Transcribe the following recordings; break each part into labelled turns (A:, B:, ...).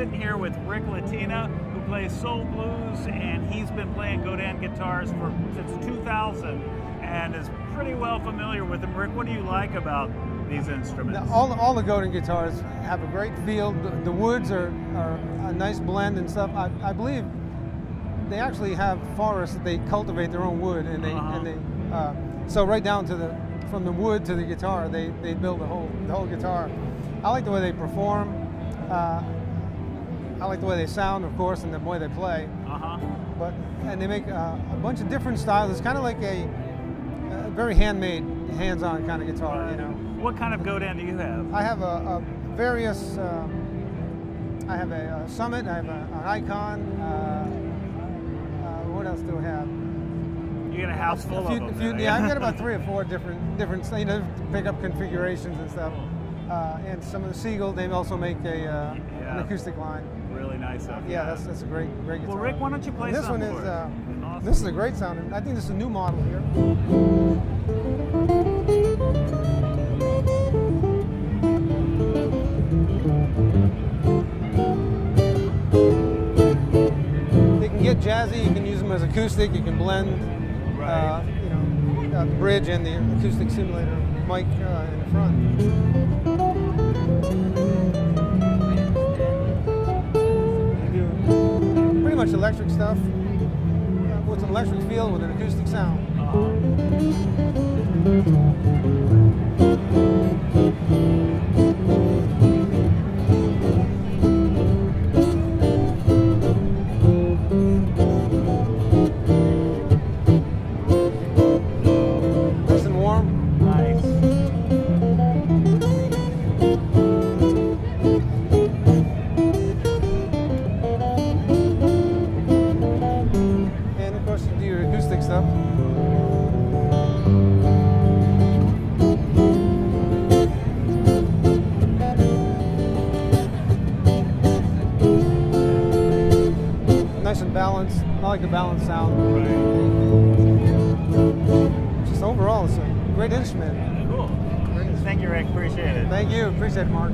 A: sitting here with Ric Latina, who plays soul blues, and he's been playing Godin guitars for since 2000, and is pretty well familiar with them. Ric, what do you like about these instruments?
B: All, all the Godin guitars have a great feel. The, the woods are, are a nice blend and stuff. I, I believe they actually have forests that they cultivate their own wood, and they
A: Uh-huh.
B: and they uh, so right down to the from the wood to the guitar, they, they build the whole the whole guitar. I like the way they perform. Uh, I like the way they sound, of course, and the way they play.
A: Uh huh.
B: But and they make uh, a bunch of different styles. It's kind of like a, a very handmade, hands-on kind of guitar, you know.
A: What kind of Godin do you have?
B: I have a, a various. Uh, I have a, a Summit. I have a, an Icon. Uh, uh, what else do I have?
A: You got a house full
B: few,
A: of them.
B: few- yeah, I've got about three or four different different you know pickup configurations and stuff. Uh, and some of the Seagull, they also make a uh,
A: Yeah.
B: an acoustic line.
A: Nice.
B: Yeah, that's that's a great great guitar.
A: Well, Ric, why don't you play
B: this one is uh,
A: Awesome.
B: this is a great sound. I think this is a new model here. They can get jazzy. You can use them as acoustic. You can blend, uh, you know, uh, the bridge and the acoustic simulator mic uh, in the front. Much electric stuff uh, with an electric feel with an acoustic sound. Nice stuff. Nice and balanced. I like the balanced sound. Just overall, it's a great instrument.
A: Cool. Thank you, Ric. Appreciate it.
B: Thank you. Appreciate it, Mark.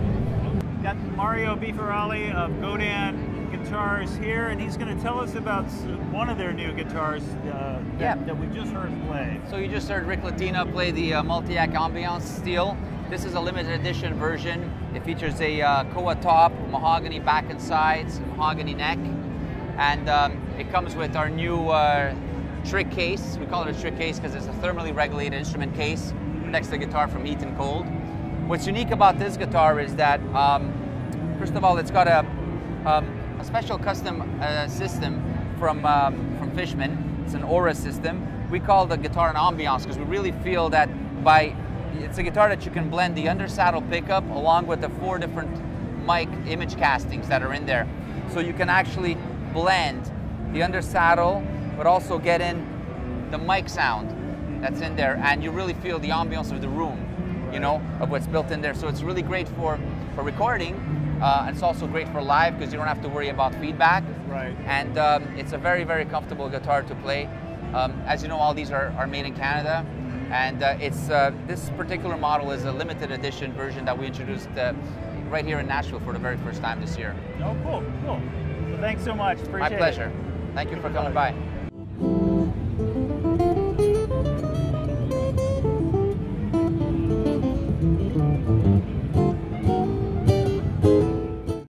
A: Got Mario Bifarali of Godin Guitars here, and he's going to tell us about one of their new guitars uh, that,
C: Yeah.
A: that we just heard play.
C: So you just heard Ric Latina play the uh, MultiAc Ambiance steel. This is a limited edition version. It features a uh, Koa top, mahogany back and sides, mahogany neck, and um, it comes with our new uh, TRIC case. We call it a TRIC case because it's a thermally regulated instrument case. Protects the guitar from heat and cold. What's unique about this guitar is that, um, first of all, it's got a, um, a special custom uh, system from, um, from Fishman. It's an Aura system. We call the guitar an ambiance because we really feel that by it's a guitar that you can blend the undersaddle pickup along with the four different mic image castings that are in there. So you can actually blend the undersaddle, but also get in the mic sound that's in there, and you really feel the ambiance of the room, you know, of what's built in there. So it's really great for for recording, uh, and it's also great for live because you don't have to worry about feedback.
A: Right.
C: And um, it's a very very comfortable guitar to play. Um, as you know, all these are, are made in Canada, and uh, it's uh, this particular model is a limited edition version that we introduced uh, right here in Nashville for the very first time this year.
A: Oh, cool, cool. Well, thanks so much. Appreciate
C: My
A: it.
C: pleasure. Thank you for coming by.